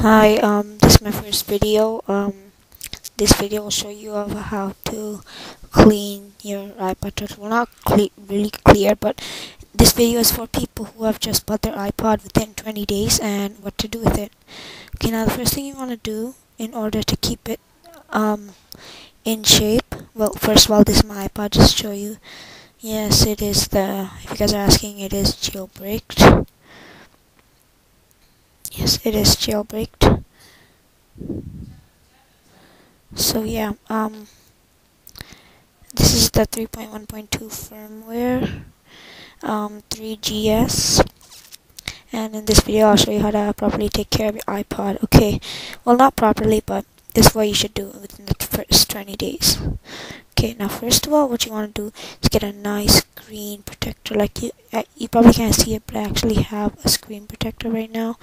Hi, um, this is my first video. Um, this video will show you of how to clean your iPod Touch. Well, not cle really clear, but this video is for people who have just bought their iPod within 20 days and what to do with it. Okay, now the first thing you want to do in order to keep it um, in shape, well, first of all, this is my iPod, just show you. Yes, it is the, if you guys are asking, it is jailbreaked. Yes, it is jailbreaked. So yeah, um, this is the 3.1.2 firmware, um, 3GS, and in this video I'll show you how to properly take care of your iPod. Okay, well not properly, but this is what you should do within the first 20 days. Okay, now first of all, what you want to do is get a nice screen protector. Like you, uh, you probably can't see it, but I actually have a screen protector right now.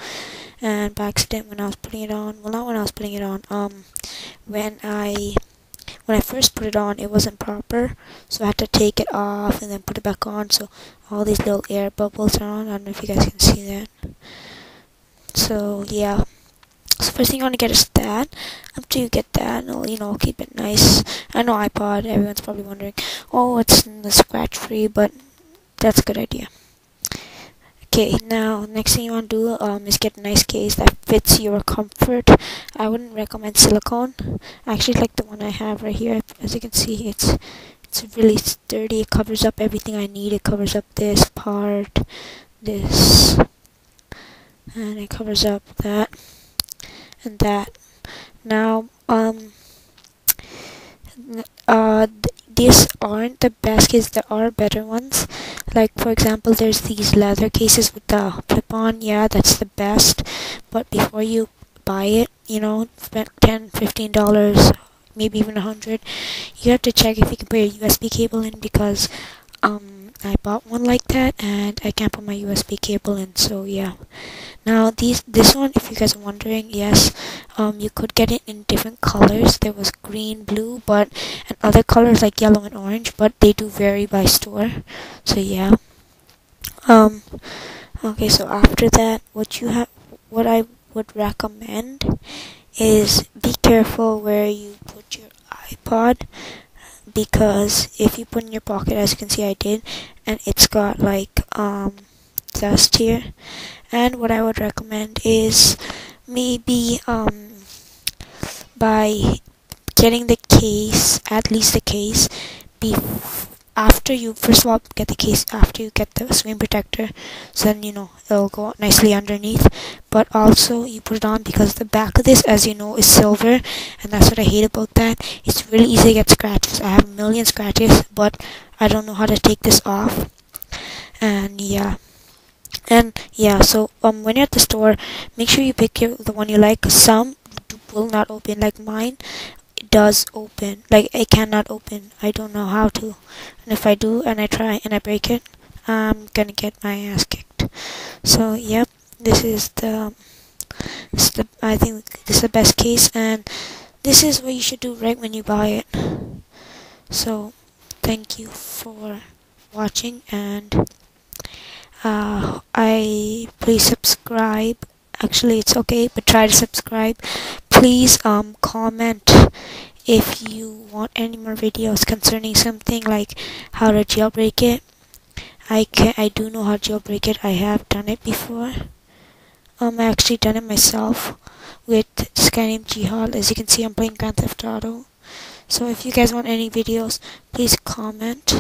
And by accident, when I was putting it on, well, not when I was putting it on, um, when I when I first put it on, it wasn't proper, so I had to take it off and then put it back on. So all these little air bubbles are on. I don't know if you guys can see that. So yeah. So first thing you want to get is that. After you get that, you know, keep it nice. I know iPod. Everyone's probably wondering, oh, it's in the scratch free, but that's a good idea. Okay, now next thing you want to do um, is get a nice case that fits your comfort. I wouldn't recommend silicone. I actually like the one I have right here. As you can see, it's it's really sturdy. It covers up everything I need. It covers up this part, this, and it covers up that and that. Now, um, uh, th these aren't the best cases. There are better ones. Like for example, there's these leather cases with the clip-on. Yeah, that's the best. But before you buy it, you know, spend 10 15 dollars, maybe even a hundred. You have to check if you can put a USB cable in because um I bought one like that and I can't put my USB cable in so yeah. Now these this one if you guys are wondering yes um you could get it in different colors. There was green blue but and other colors like yellow and orange but they do vary by store. So yeah. Um okay so after that what you have what I would recommend is be careful where you put your iPod because if you put in your pocket as you can see I did and it's got like um dust here. And what I would recommend is maybe um by getting the case at least the case after you first of all get the case after you get the screen protector so then you know it'll go nicely underneath but also you put it on because the back of this as you know is silver and that's what I hate about that it's really easy to get scratches I have a million scratches but I don't know how to take this off and yeah and yeah so um when you're at the store make sure you pick your, the one you like some will not open like mine it does open. Like, it cannot open. I don't know how to. And if I do, and I try, and I break it, I'm gonna get my ass kicked. So, yep, this is the, this is the, I think this is the best case, and this is what you should do right when you buy it. So, thank you for watching, and, uh, I, please subscribe. Actually, it's okay, but try to subscribe please um comment if you want any more videos concerning something like how to jailbreak it I can I do know how to jailbreak it I have done it before um I actually done it myself with named Jihad as you can see I'm playing Grand Theft Auto. So if you guys want any videos please comment.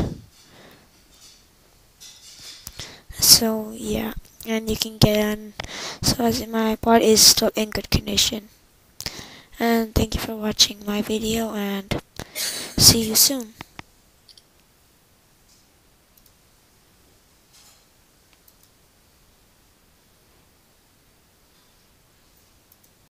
So yeah. And you can get on so as my part is still in good condition. And thank you for watching my video and see you soon